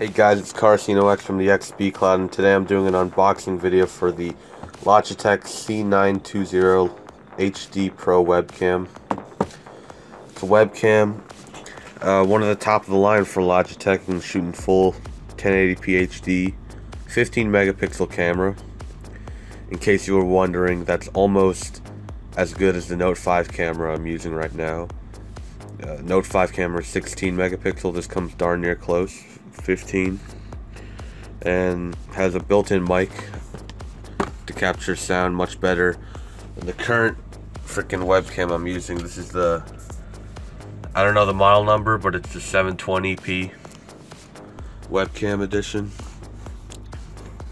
Hey guys, it's Carcino X from the XP Cloud, and today I'm doing an unboxing video for the Logitech C920 HD Pro webcam. It's a webcam, uh, one of the top of the line for Logitech, and shooting full 1080p HD, 15 megapixel camera. In case you were wondering, that's almost as good as the Note 5 camera I'm using right now. Uh, Note 5 camera 16 megapixel, this comes darn near close. 15 and has a built-in mic to capture sound much better than the current freaking webcam I'm using. This is the I don't know the model number, but it's the 720p webcam edition.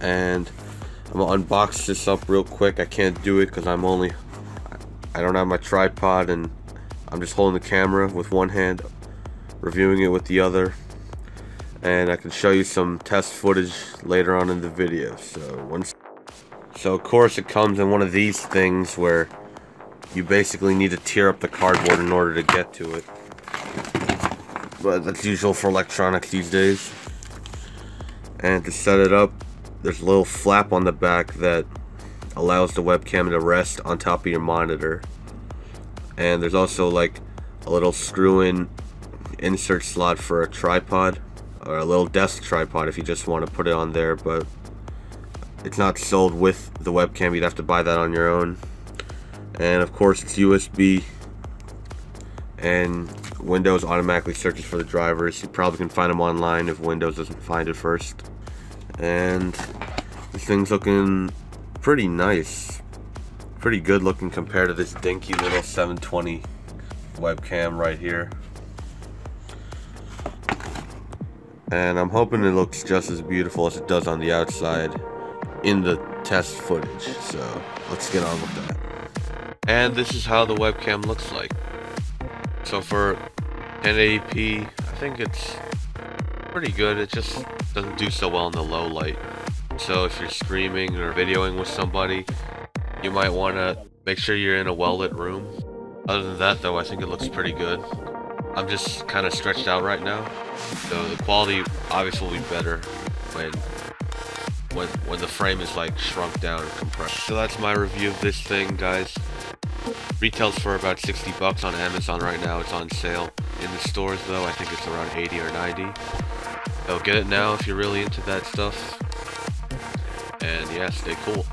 And I'm gonna unbox this up real quick. I can't do it because I'm only I don't have my tripod and I'm just holding the camera with one hand, reviewing it with the other and I can show you some test footage later on in the video. So once, so of course it comes in one of these things where you basically need to tear up the cardboard in order to get to it. But that's usual for electronics these days. And to set it up, there's a little flap on the back that allows the webcam to rest on top of your monitor. And there's also like a little screw-in insert slot for a tripod or a little desk tripod if you just want to put it on there but it's not sold with the webcam you'd have to buy that on your own. And of course it's USB and Windows automatically searches for the drivers. You probably can find them online if Windows doesn't find it first. And this thing's looking pretty nice pretty good looking compared to this dinky little 720 webcam right here and I'm hoping it looks just as beautiful as it does on the outside in the test footage. So let's get on with that. And this is how the webcam looks like. So for 1080p I think it's pretty good. It just doesn't do so well in the low light. So if you're streaming or videoing with somebody you might want to make sure you're in a well-lit room. Other than that though I think it looks pretty good I'm just kind of stretched out right now. So the quality obviously will be better when when when the frame is like shrunk down and compressed. So that's my review of this thing, guys. Retails for about 60 bucks on Amazon right now. It's on sale. In the stores though, I think it's around 80 or 90. So get it now if you're really into that stuff. And yeah, stay cool.